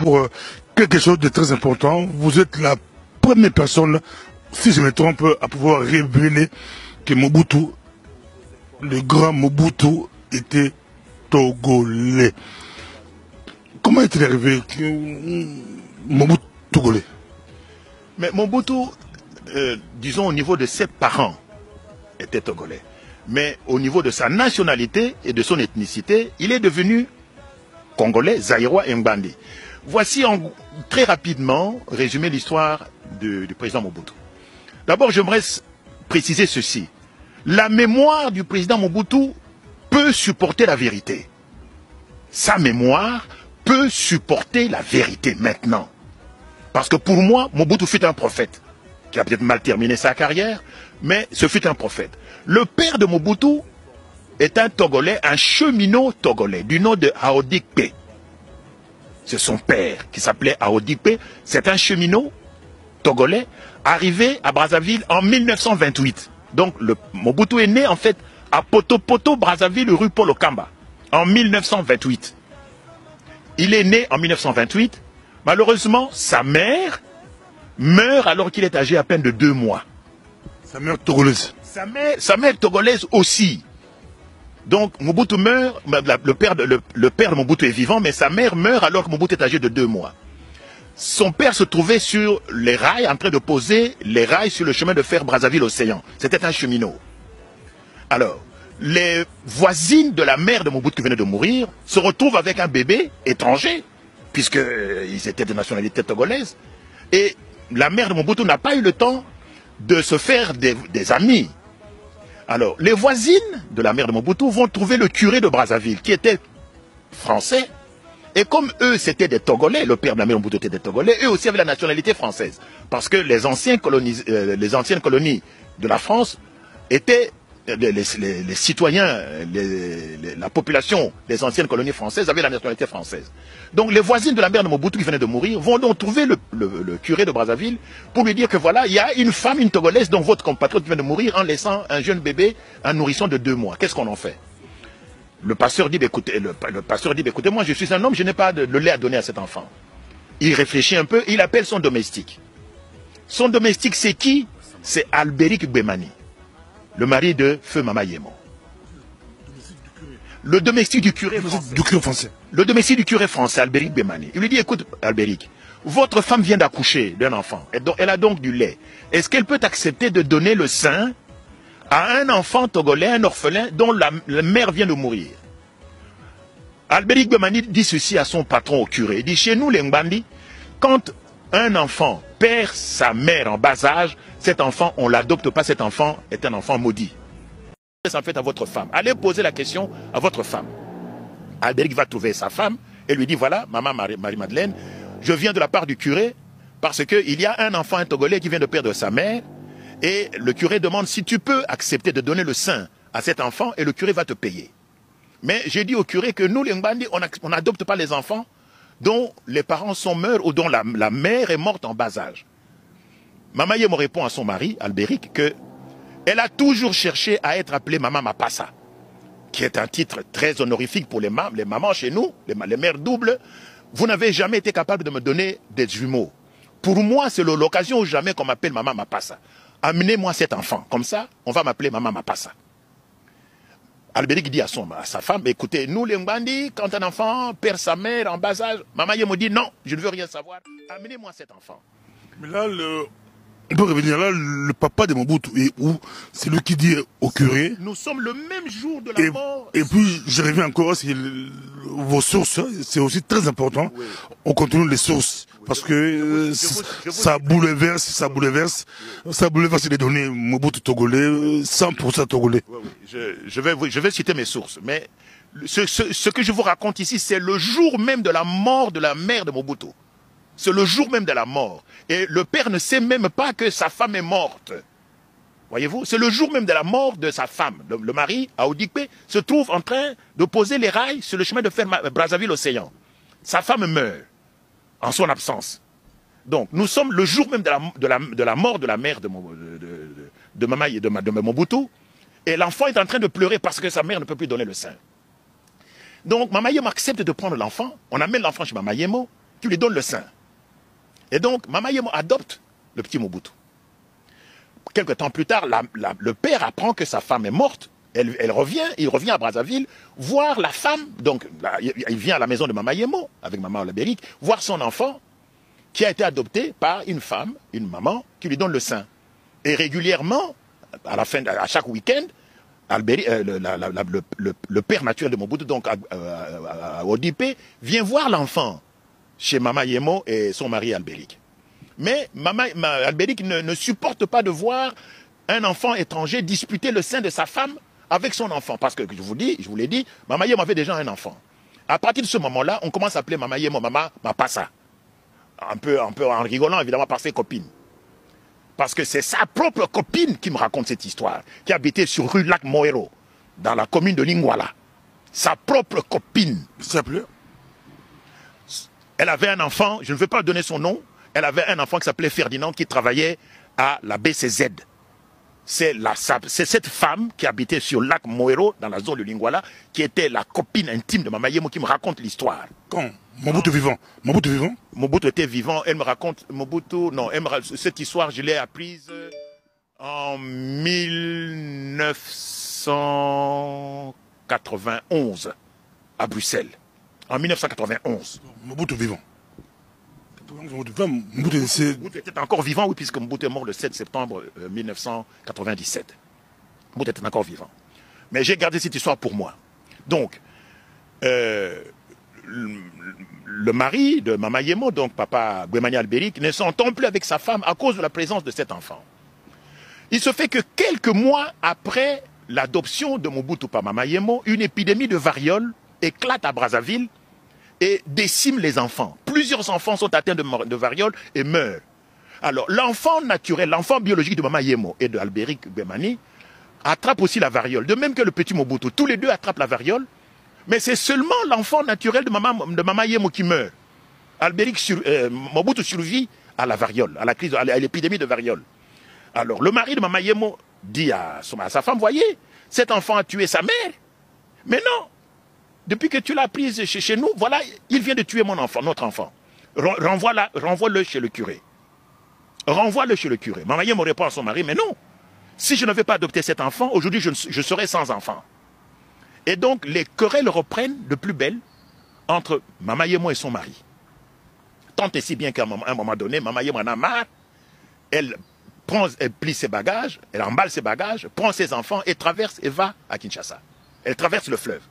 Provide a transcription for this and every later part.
pour euh, quelque chose de très important. Vous êtes la première personne, si je me trompe, à pouvoir révéler que Mobutu, le grand Mobutu, était togolais. Comment est-il arrivé que Mobutu togolais? Mais Mobutu, euh, disons au niveau de ses parents, était togolais. Mais au niveau de sa nationalité et de son ethnicité, il est devenu congolais, zaïrois et mbandi. Voici très rapidement résumé l'histoire du président Mobutu. D'abord, j'aimerais préciser ceci. La mémoire du président Mobutu peut supporter la vérité. Sa mémoire peut supporter la vérité maintenant. Parce que pour moi, Mobutu fut un prophète, qui a peut-être mal terminé sa carrière, mais ce fut un prophète. Le père de Mobutu est un Togolais, un cheminot togolais, du nom de Aodikpe. C'est son père qui s'appelait Aodikpe. C'est un cheminot togolais arrivé à Brazzaville en 1928. Donc le Mobutu est né en fait à Potopoto, Brazzaville, rue Paul Okamba, en 1928. Il est né en 1928. Malheureusement, sa mère meurt alors qu'il est âgé à peine de deux mois. Sa mère togolaise. Sa mère, sa mère togolaise aussi. Donc Mobutu meurt, le père, de, Mobutu est vivant, mais sa mère meurt alors que Mobutu est âgé de deux mois. Son père se trouvait sur les rails, en train de poser les rails sur le chemin de fer Brazzaville-Océan. C'était un cheminot. Alors, les voisines de la mère de Mobutu qui venait de mourir se retrouvent avec un bébé étranger, puisqu'ils étaient de nationalité togolaise. Et la mère de Mobutu n'a pas eu le temps de se faire des amis. Alors, les voisines de la mère de Mobutu vont trouver le curé de Brazzaville, qui était français. Et comme eux, c'était des Togolais, le père de la mère de Mobutu était des Togolais, eux aussi avaient la nationalité française. Parce que les, euh, les anciennes colonies de la France étaient les, citoyens, la population des anciennes colonies françaises avaient la nationalité française. Donc les voisines de la mère de Mobutu qui venait de mourir vont donc trouver le, curé de Brazzaville pour lui dire que voilà, il y a une femme, une Togolaise dont votre compatriote vient de mourir en laissant un jeune bébé, un nourrisson de deux mois. Qu'est-ce qu'on en fait? Le pasteur dit, bah, bah, écoutez, moi je suis un homme, je n'ai pas de, lait à donner à cet enfant. Il réfléchit un peu, il appelle son domestique. Son domestique, c'est qui? C'est Albéric Bemani le mari de Feu Mama Yemo. Le domestique du curé français. Le domestique du curé français, Albéric Bemani. Il lui dit, écoute, Albéric, votre femme vient d'accoucher d'un enfant. Elle a donc du lait. Est-ce qu'elle peut accepter de donner le sein à un enfant togolais, un orphelin dont la, mère vient de mourir? Albéric Bemani dit ceci à son patron au curé. Il dit, chez nous, les Ngbandi, quand un enfant perd sa mère en bas âge, cet enfant, on ne l'adopte pas, cet enfant est un enfant maudit. En fait à votre femme? Allez poser la question à votre femme. Albéric va trouver sa femme et lui dit, voilà, maman Marie-Madeleine, je viens de la part du curé parce qu'il y a un enfant, un Togolais qui vient de perdre sa mère et le curé demande si tu peux accepter de donner le sein à cet enfant et le curé va te payer. Mais j'ai dit au curé que nous, les Ngbandi, on n'adopte pas les enfants dont les parents sont morts ou dont la, mère est morte en bas âge. Mama me répond à son mari, Albéric, que elle a toujours cherché à être appelée Maman Mapassa, qui est un titre très honorifique pour les, les mamans chez nous, les, les mères doubles. Vous n'avez jamais été capable de me donner des jumeaux. Pour moi, c'est l'occasion ou jamais qu'on m'appelle Maman Mapassa. Amenez-moi cet enfant. Comme ça, on va m'appeler Maman Mapassa. Albéric dit à, son, à sa femme, écoutez, nous les Mbandi, quand un enfant perd sa mère en bas âge, Maman me dit non, je ne veux rien savoir, amenez-moi cet enfant. Mais là, le, on peut revenir là, le papa de Mobutu est où C'est lui qui dit au curé. Nous sommes le même jour de la mort. Et puis, je reviens encore, c'est vos sources, c'est aussi très important. On continue les sources. Parce que euh, ça bouleverse, ça bouleverse, ça bouleverse les données Mobutu togolais, 100% togolais. Je, vais, je vais citer mes sources, mais ce, ce que je vous raconte ici, c'est le jour même de la mort de la mère de Mobutu. C'est le jour même de la mort. Et le père ne sait même pas que sa femme est morte. Voyez-vous, c'est le jour même de la mort de sa femme. Le, mari, Aoudikpe, se trouve en train de poser les rails sur le chemin de fer Brazzaville-Océan. Sa femme meurt en son absence. Donc, nous sommes le jour même de la, mort de la mère de, de, de, de, de, Mobutu. Et l'enfant est en train de pleurer parce que sa mère ne peut plus donner le sein. Donc, Mamayemo accepte de prendre l'enfant. On amène l'enfant chez Mamayemo. qui lui donne le sein. Et donc, Mama Yemo adopte le petit Mobutu. Quelque temps plus tard, le père apprend que sa femme est morte. Elle, revient, il revient à Brazzaville, voir la femme, donc il vient à la maison de Mama Yemo, avec Maman Olabérique, voir son enfant, qui a été adopté par une femme, une maman, qui lui donne le sein. Et régulièrement, à chaque week-end, le, père naturel de Mobutu, donc à, vient voir l'enfant chez Mama Yemo et son mari Albéric. Mais Mama, Albéric ne, supporte pas de voir un enfant étranger disputer le sein de sa femme avec son enfant. Parce que je vous l'ai dit, Mama Yemo avait déjà un enfant. À partir de ce moment-là, on commence à appeler Mama Yemo Mama Mapasa. Un peu, un peu en rigolant, évidemment, par ses copines. Parce que c'est sa propre copine qui me raconte cette histoire, qui habitait sur rue Lac Moero, dans la commune de Lingwala. Sa propre copine. Elle avait un enfant, je ne veux pas donner son nom, elle avait un enfant qui s'appelait Ferdinand qui travaillait à la BCZ. C'est cette femme qui habitait sur Lac Moero, dans la zone de Lingwala, qui était la copine intime de Mama Yemo, qui me raconte l'histoire. Quand? Mobutu vivant. Mobutu vivant? Mobutu était vivant. Elle me raconte, Mobutu, non, cette histoire, je l'ai apprise en 1991 à Bruxelles. En 1991. Mobutu vivant. Mobutu, était encore vivant, oui, puisque Mobutu est mort le 7 septembre 1997. Euh, Mobutu était encore vivant. Mais j'ai gardé cette histoire pour moi. Donc, euh, le mari de Mama Yemo, donc papa Gwemani Albéric, ne s'entend plus avec sa femme à cause de la présence de cet enfant. Il se fait que quelques mois après l'adoption de Mobutu par Mama Yemo, une épidémie de variole éclate à Brazzaville et décime les enfants. Plusieurs enfants sont atteints de, variole et meurent. Alors, l'enfant naturel, l'enfant biologique de Mama Yemo et de Albéric Gwemani attrape aussi la variole. De même que le petit Mobutu, tous les deux attrapent la variole mais c'est seulement l'enfant naturel de Mama, Yemo qui meurt. Albéric sur, euh, Mobutu survit à la variole, à la crise, à l'épidémie de variole. Alors, le mari de Mama Yemo dit à, sa femme, voyez, cet enfant a tué sa mère. Mais non, depuis que tu l'as prise chez, nous, voilà, il vient de tuer mon enfant, notre enfant. Renvoie-le chez le curé. Renvoie-le chez le curé. Mama Yemo répond à son mari, mais non, si je ne vais pas adopter cet enfant, aujourd'hui je, je serai sans enfant. Et donc, les querelles reprennent de plus belle entre Mama Yemo et son mari. Tant et si bien qu'à un moment donné, Mama Yemo en a marre, elle, prend, elle plie ses bagages, elle emballe ses bagages, prend ses enfants et traverse et va à Kinshasa. Elle traverse le fleuve.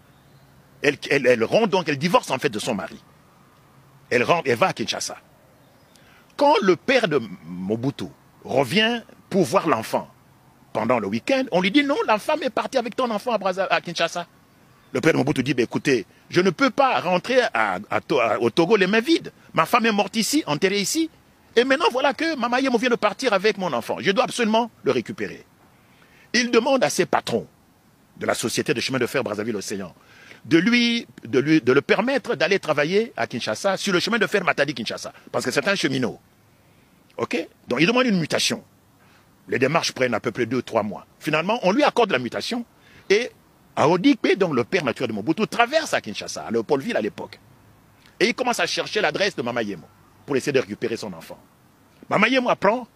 Elle, elle, rentre donc, elle divorce en fait de son mari. Elle rentre et va à Kinshasa. Quand le père de Mobutu revient pour voir l'enfant pendant le week-end, on lui dit non, la femme est partie avec ton enfant à, Kinshasa. Le père de Mobutu dit, bah, écoutez, je ne peux pas rentrer au Togo les mains vides. Ma femme est morte ici, enterrée ici. Et maintenant, voilà que Mama Yemo vient de partir avec mon enfant. Je dois absolument le récupérer. Il demande à ses patrons de la société de chemin de fer Brazzaville-Océan de lui, de lui, de le permettre d'aller travailler à Kinshasa sur le chemin de fer Matadi-Kinshasa. Parce que c'est un cheminot. OK? Donc il demande une mutation. Les démarches prennent à peu près deux, trois mois. Finalement, on lui accorde la mutation et Aodikpe, donc le père naturel de Mobutu, traverse à Kinshasa, à Léopoldville à l'époque. Et il commence à chercher l'adresse de Mama Yemo pour essayer de récupérer son enfant. Mama Yemo apprend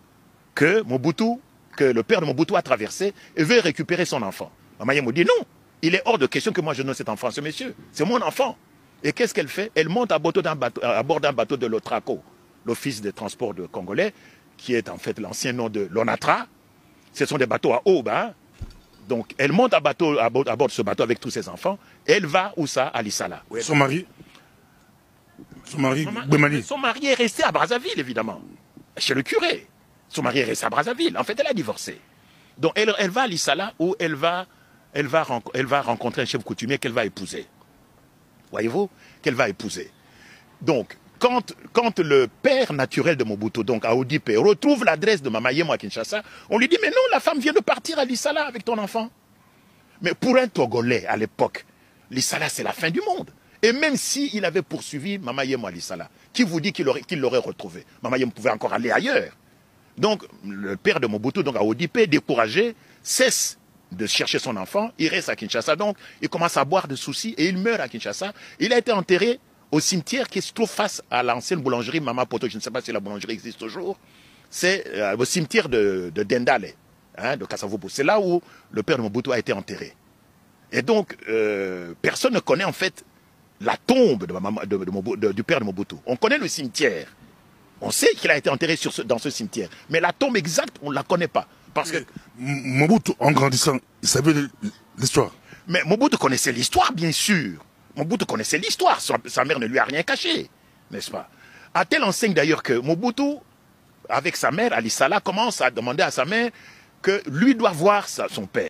que Mobutu, que le père de Mobutu a traversé et veut récupérer son enfant. Mama Yemo dit non, il est hors de question que moi je donne cet enfant ce monsieur. C'est mon enfant. Et qu'est-ce qu'elle fait? Elle monte à, bord d'un bateau de l'Otraco, l'Office des transports de Congolais, qui est en fait l'ancien nom de l'ONATRA. Ce sont des bateaux à aube, hein, donc, elle monte à, bateau, à, bord, de ce bateau avec tous ses enfants. elle va où ça? À Lissala. Son mari Son mari, Son mari est resté à Brazzaville, évidemment. Chez le curé. Son mari est resté à Brazzaville. En fait, elle a divorcé. Donc, elle, elle va à Lissala où elle va, elle, va, rencontrer un chef coutumier qu'elle va épouser. Voyez-vous? Qu'elle va épouser. Donc, quand, le père naturel de Mobutu, donc Aoudipe, retrouve l'adresse de Mama Yemo à Kinshasa, on lui dit Mais non, la femme vient de partir à Lissala avec ton enfant. Mais pour un Togolais à l'époque, Lissala, c'est la fin du monde. Et même s'il avait poursuivi Mama Yemo à Lissala, qui vous dit qu'il l'aurait retrouvé Mama Yemo pouvait encore aller ailleurs. Donc, le père de Mobutu, donc Aoudipe, découragé, cesse de chercher son enfant, il reste à Kinshasa, donc il commence à boire de soucis et il meurt à Kinshasa. Il a été enterré au cimetière qui se trouve face à l'ancienne boulangerie Mama Poto. Je ne sais pas si la boulangerie existe toujours. C'est euh, au cimetière de, de Dendale, hein, de Kassavobo. C'est là où le père de Mobutu a été enterré. Et donc, euh, personne ne connaît en fait la tombe de, du père de Mobutu. On connaît le cimetière. On sait qu'il a été enterré dans ce cimetière. Mais la tombe exacte, on ne la connaît pas. Parce que Mobutu, en grandissant, il savait l'histoire. Mais Mobutu connaissait l'histoire, bien sûr. Mobutu connaissait l'histoire. Sa, mère ne lui a rien caché, n'est-ce pas? À telle enseigne d'ailleurs que Mobutu, avec sa mère, Ali Salah, commence à demander à sa mère que lui doit voir son père.